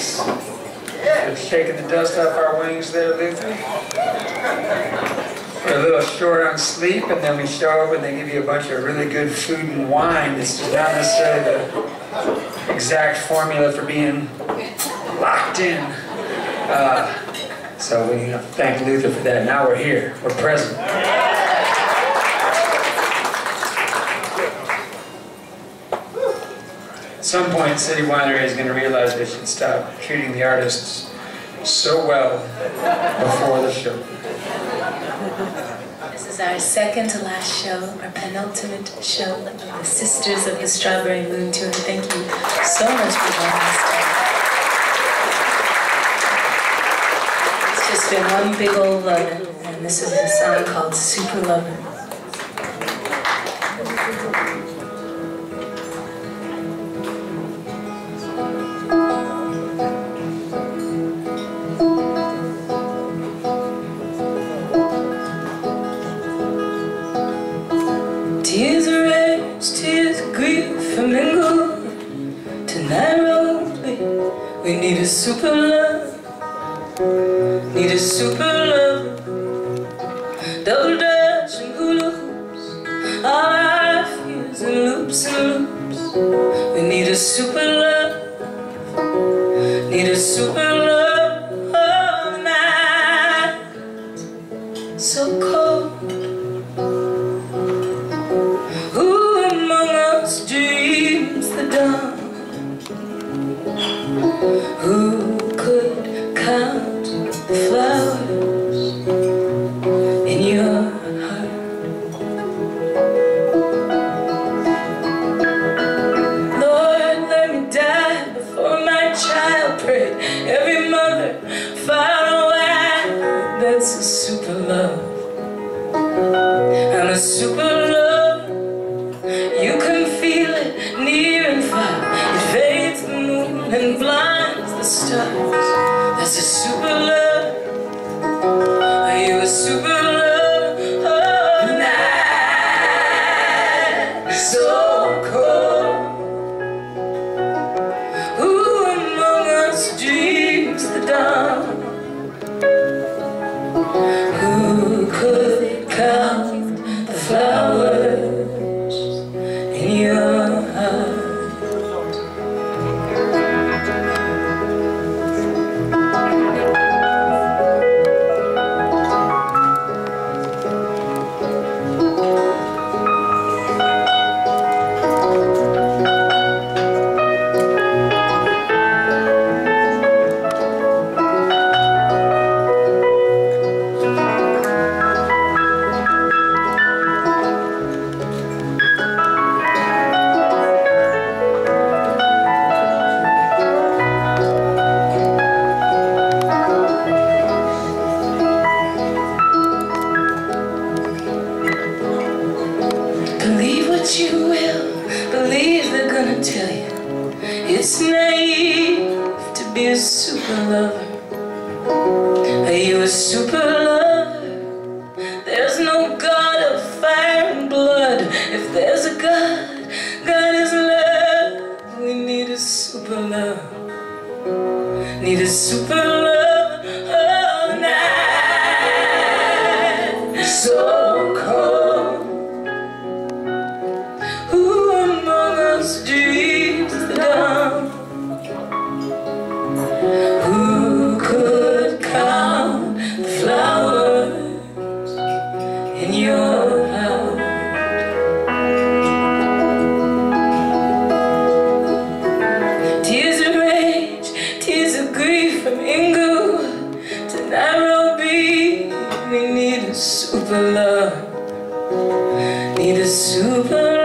Thanks. For shaking the dust off our wings there, Luther. We're a little short on sleep, and then we show up and they give you a bunch of really good food and wine. This is not necessarily the exact formula for being locked in. Uh, so we thank Luther for that. Now we're here. We're present. Some point, City Winery is going to realize they should stop treating the artists so well before the show. This is our second to last show, our penultimate show of the Sisters of the Strawberry Moon Tour. Thank you so much for joining us. It's just been one big old love, and this is a song called Super Lover. Tears of rage, tears of grief from Bengal to Nairobi. We need a super love, need a super love. Double dutch and hula hoops, all our fears and loops and loops. We need a super love, need a super prayed. Every mother far away. That's a super love. I'm a super love. You can feel it near and far. It fades the moon and blinds the stars. It's naive to be a super lover. Are you a super lover? There's no God of fire and blood. If there's a God, God is love. We need a super love. Need a super in your heart, Tears of rage, tears of grief from Ingle to Nairobi. We need a super love, need a super